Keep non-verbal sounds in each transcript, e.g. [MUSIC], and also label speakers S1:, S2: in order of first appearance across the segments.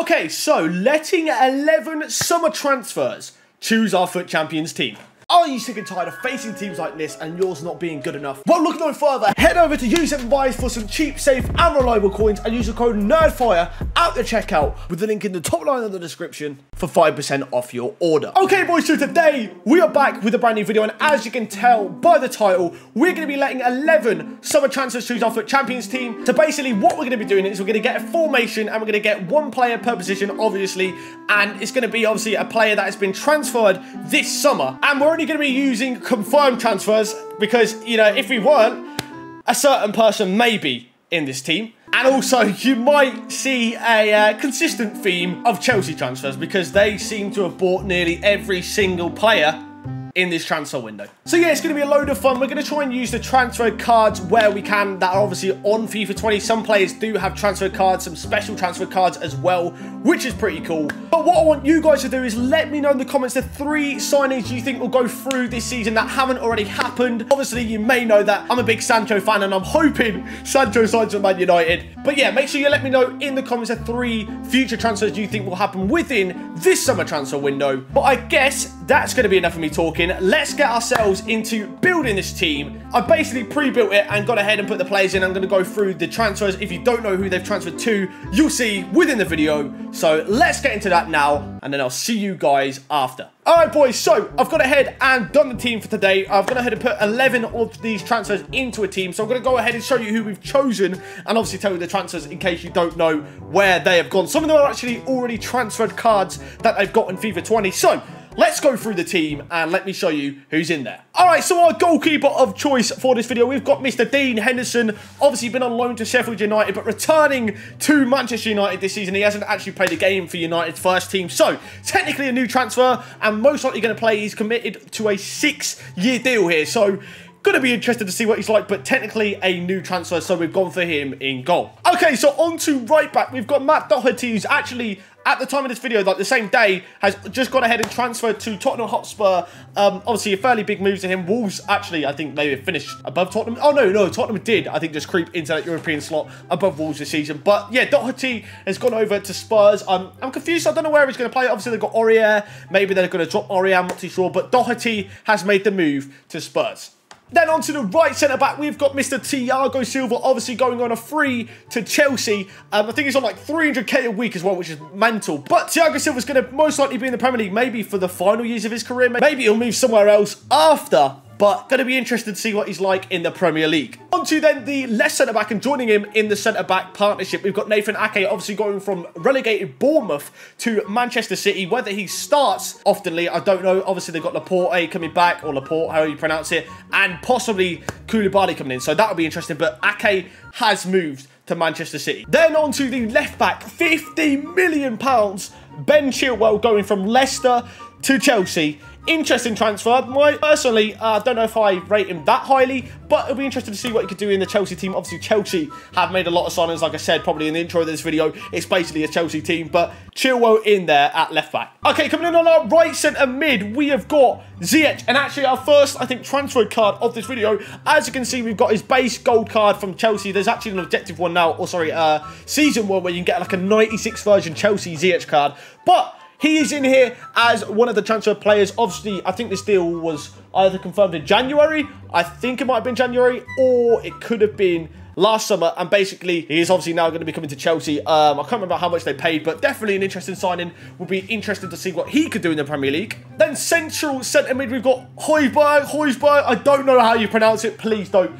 S1: Okay, so letting 11 summer transfers choose our FUT Champions team. Are you sick and tired of facing teams like this and yours not being good enough? Well, look no further. Head over to U7Buys for some cheap, safe, and reliable coins and use the code NERDFIRE at the checkout with the link in the top line of the description for 5% off your order. Okay, boys, so today we are back with a brand new video, and as you can tell by the title, we're going to be letting 11 summer transfers choose our FUT Champions team. So basically, what we're going to be doing is we're going to get a formation and we're going to get one player per position, obviously, and it's going to be obviously a player that has been transferred this summer. And we're only going to be using confirmed transfers because, you know, if we weren't, a certain person may be in this team. And also, you might see a uh, consistent theme of Chelsea transfers because they seem to have bought nearly every single player in this transfer window. So yeah, it's going to be a load of fun. We're going to try and use the transfer cards where we can that are obviously on FIFA 20. Some players do have transfer cards, some special transfer cards as well, which is pretty cool. But what I want you guys to do is let me know in the comments the three signings you think will go through this season that haven't already happened. Obviously, you may know that I'm a big Sancho fan and I'm hoping Sancho signs for Man United. But yeah, make sure you let me know in the comments the three future transfers you think will happen within this summer transfer window. But I guess that's going to be enough of me talking. Let's get ourselves into building this team. I basically pre-built it and got ahead and put the players in. I'm going to go through the transfers. If you don't know who they've transferred to, you'll see within the video. So let's get into that now, and then I'll see you guys after. Alright boys, so I've gone ahead and done the team for today. I've gone ahead and put 11 of these transfers into a team. So I'm going to go ahead and show you who we've chosen and obviously tell you the transfers in case you don't know where they have gone. Some of them are actually already transferred cards that they've got in FIFA 20. So let's go through the team and let me show you who's in there. All right, so our goalkeeper of choice for this video, we've got Mr. Dean Henderson. Obviously been on loan to Sheffield United, but returning to Manchester United this season. He hasn't actually played a game for United's first team. So, technically a new transfer and most likely going to play. He's committed to a six-year deal here. So, Gonna be interested to see what he's like, but technically a new transfer, so we've gone for him in goal. Okay, so on to right back. We've got Matt Doherty, who's actually, at the time of this video, like the same day, has just gone ahead and transferred to Tottenham Hotspur. Um, obviously, a fairly big move to him. Wolves, actually, I think they finished above Tottenham. Oh, no, no, Tottenham did, I think, just creep into that European slot above Wolves this season. But, yeah, Doherty has gone over to Spurs. Um, I'm confused. I don't know where he's going to play. Obviously, they've got Aurier. Maybe they're going to drop Aurier. I'm not too sure. But Doherty has made the move to Spurs. Then on to the right centre-back, we've got Mr. Thiago Silva, obviously going on a free to Chelsea. Um, I think he's on like 300k a week as well, which is mental. But Thiago Silva's going to most likely be in the Premier League, maybe for the final years of his career. Maybe he'll move somewhere else after but going to be interested to see what he's like in the Premier League. On to then the left centre-back and joining him in the centre-back partnership, we've got Nathan Ake obviously going from relegated Bournemouth to Manchester City. Whether he starts oftenly, I don't know. Obviously, they've got Laporte coming back, or Laporte, however you pronounce it, and possibly Koulibaly coming in, so that would be interesting. But Ake has moved to Manchester City. Then on to the left back, 50 million pounds. Ben Chilwell going from Leicester to Chelsea interesting transfer. My personally, I uh, don't know if I rate him that highly, but it'll be interesting to see what he could do in the Chelsea team. Obviously, Chelsea have made a lot of signings, like I said, probably in the intro of this video. It's basically a Chelsea team, but Chilwell in there at left back. Okay, coming in on our right centre mid, we have got Ziyech, and actually our first, I think, transfer card of this video. As you can see, we've got his base gold card from Chelsea. There's actually an objective one now, or sorry, uh, season one where you can get like a 96 version Chelsea Ziyech card, but he is in here as one of the transfer players. Obviously, I think this deal was either confirmed in January, I think it might have been January, or it could have been last summer. And basically, he is obviously now going to be coming to Chelsea. Um, I can't remember how much they paid, but definitely an interesting signing. Would be interesting to see what he could do in the Premier League. Then central centre mid, we've got Højbjerg, Højbjerg. I don't know how you pronounce it. Please don't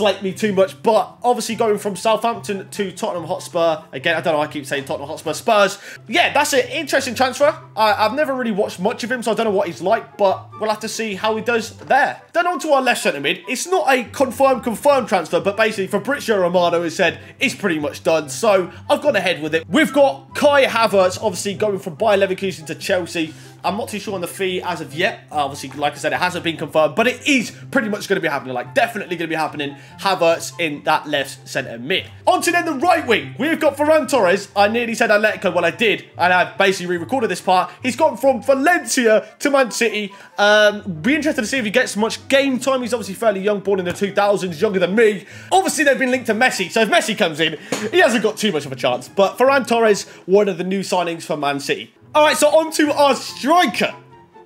S1: me too much. But obviously going from Southampton to Tottenham Hotspur. Again, I don't know I keep saying Tottenham Hotspur. Spurs. Yeah, that's an interesting transfer. I, have never really watched much of him, so I don't know what he's like. But we'll have to see how he does there. Then on to our left centre mid. It's not a confirmed, confirmed transfer. But basically, Fabrizio Romano has said it's pretty much done. So I've gone ahead with it. We've got Kai Havertz, obviously going from Bayer Leverkusen to Chelsea. I'm not too sure on the fee as of yet. Obviously, like I said, it hasn't been confirmed, but it is pretty much going to be happening. Like, definitely going to be happening. Havertz in that left centre mid. On to then the right wing. We've got Ferran Torres. I nearly said Atletico. Well, I did. And I basically re-recorded this part. He's gone from Valencia to Man City. Um, be interested to see if he gets much game time. He's obviously fairly young, born in the 2000s, younger than me. Obviously, they've been linked to Messi. So if Messi comes in, he hasn't got too much of a chance. But Ferran Torres, one of the new signings for Man City. All right, so on to our striker.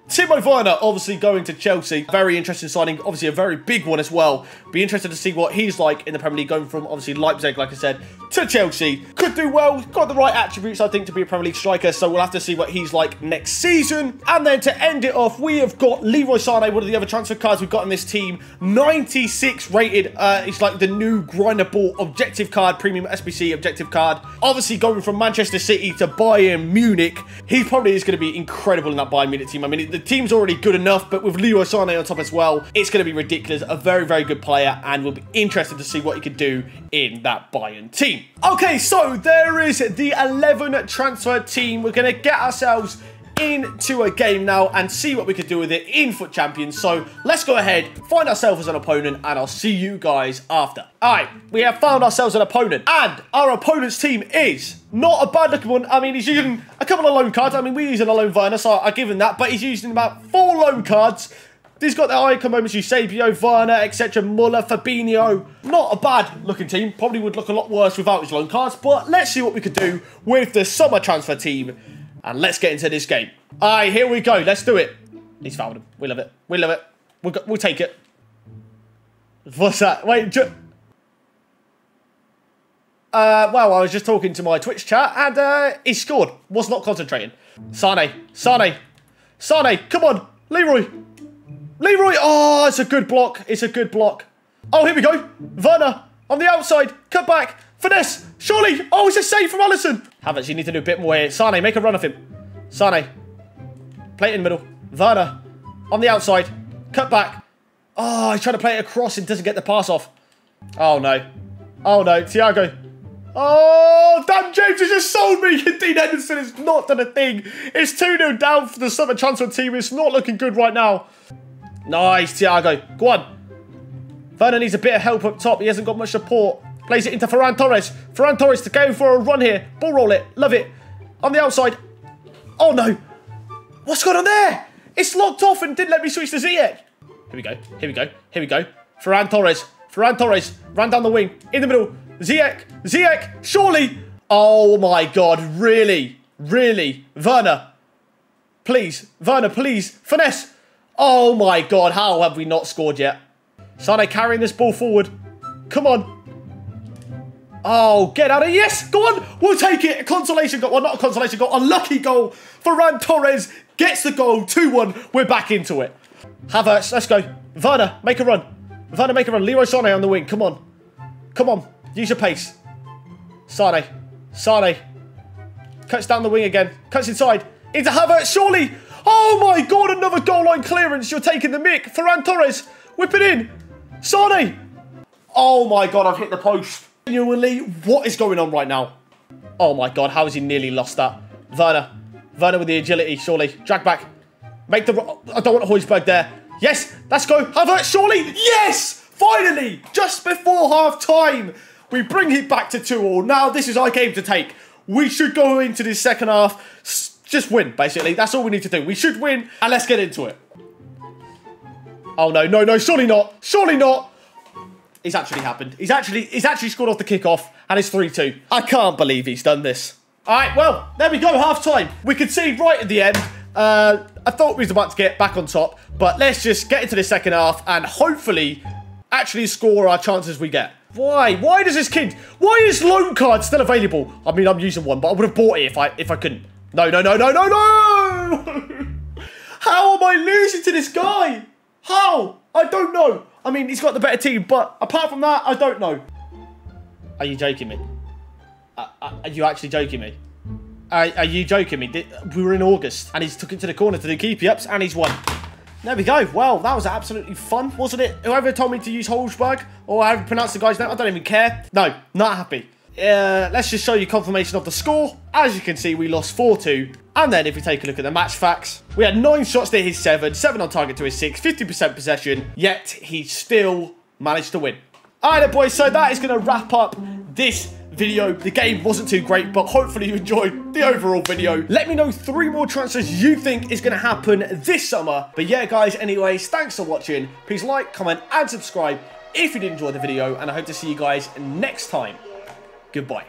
S1: Timo Werner obviously going to Chelsea. Very interesting signing. Obviously a very big one as well. Be interested to see what he's like in the Premier League going from obviously Leipzig, like I said, to Chelsea. Could do well. Got the right attributes, I think, to be a Premier League striker. So we'll have to see what he's like next season. And then to end it off, we have got Leroy Sané, one of the other transfer cards we've got in this team. 96 rated. Uh, it's like the new grinder ball objective card, premium SBC objective card. Obviously going from Manchester City to Bayern Munich. He probably is going to be incredible in that Bayern Munich team. I mean, the team's already good enough, but with Leroy Sané on top as well, it's going to be ridiculous. A very, very good player, and we'll be interested to see what he could do in that Bayern team. Okay, so there is the 11 transfer team. We're going to get ourselves into a game now and see what we could do with it in FUT Champions. So let's go ahead, find ourselves as an opponent, and I'll see you guys after. All right, we have found ourselves an opponent, and our opponent's team is not a bad looking one. I mean, he's using a couple of loan cards. I mean, we're using a loan Werner, so I give him that, but he's using about four loan cards. He's got the icon moments, Eusebio, Werner, etc. Muller, Fabinho. Not a bad looking team. Probably would look a lot worse without his loan cards, but let's see what we could do with the summer transfer team and let's get into this game. All right, here we go. Let's do it. He's fouled him. We love it. We love it. We'll, go, we'll take it. What's that? Wait. Uh, well, I was just talking to my Twitch chat and uh, he scored. Was not concentrating. Sane. Sane. Sane. Come on. Leroy. Leroy. Oh, it's a good block. It's a good block. Oh, here we go. Werner on the outside. Cut back. Finesse. Surely. Oh, it's a save from Alisson. Havertz, you need to do a bit more here. Sane, make a run of him. Sane. Play it in the middle. Werner. On the outside. Cut back. Oh, he's trying to play it across and doesn't get the pass off. Oh, no. Oh, no. Thiago. Oh, Dan James has just sold me. [LAUGHS] Dean Henderson has not done a thing. It's 2-0 down for the summer transfer team. It's not looking good right now. Nice, Thiago. Go on. Werner needs a bit of help up top. He hasn't got much support. Plays it into Ferran Torres. Ferran Torres to go for a run here. Ball roll it. Love it. On the outside. Oh, no. What's going on there? It's locked off and didn't let me switch to Ziyech. Here we go. Here we go. Here we go. Ferran Torres. Ferran Torres. Ran down the wing. In the middle. Ziyech. Ziyech. Surely. Oh, my God. Really? Really? Werner. Please. Werner, please. Finesse. Oh, my God. How have we not scored yet? Sane carrying this ball forward. Come on. Oh, get out of Yes, go on. We'll take it. A consolation goal. Well, not a consolation goal. A lucky goal. Ferran Torres gets the goal. 2-1. We're back into it. Havertz, let's go. Werner, make a run. Werner, make a run. Leroy Sané on the wing. Come on. Come on. Use your pace. Sane. Sane. Cuts down the wing again. Cuts inside. Into Havertz, surely. Oh my god, another goal line clearance. You're taking the mick. Ferran Torres. Whip it in. Sane. Oh my god, I've hit the post. Genuinely, what is going on right now? Oh my god, how has he nearly lost that? Werner. Werner with the agility, surely. Drag back. Make the... I don't want Højbjerg there. Yes, let's go. Havertz, surely. Yes! Finally! Just before half time. We bring it back to 2-all. Now, this is our game to take. We should go into this second half. Just win, basically. That's all we need to do. We should win, and let's get into it. Oh, no, no, no. Surely not. Surely not. It's actually happened. He's actually he's actually scored off the kickoff and it's 3-2. I can't believe he's done this. All right, well, there we go, half time. We can see right at the end. Uh, I thought we was about to get back on top, but let's just get into the second half and hopefully actually score our chances we get. Why? Why does this kid... Why is loan card still available? I mean, I'm using one, but I would have bought it if I if I couldn't. No, no, no, no, no, no! [LAUGHS] How am I losing to this guy? How? I don't know. I mean, he's got the better team, but apart from that, I don't know. Are you joking me? Uh, uh, are you actually joking me? Are, are you joking me? We were in August, and he's took it to the corner to do keepy ups, and he's won. There we go. Well, that was absolutely fun, wasn't it? Whoever told me to use Højbjerg, or how to pronounce the guy's name, I don't even care. No, not happy. Uh, let's just show you confirmation of the score. As you can see, we lost 4-2. And then if we take a look at the match facts, we had 9 shots to his 7, 7 on target to his 6, 50% possession, yet he still managed to win. Alright boys, so that is going to wrap up this video. The game wasn't too great, but hopefully you enjoyed the overall video. Let me know three more transfers you think is going to happen this summer. But yeah, guys, anyways, thanks for watching. Please like, comment, and subscribe if you did enjoy the video, and I hope to see you guys next time. Goodbye.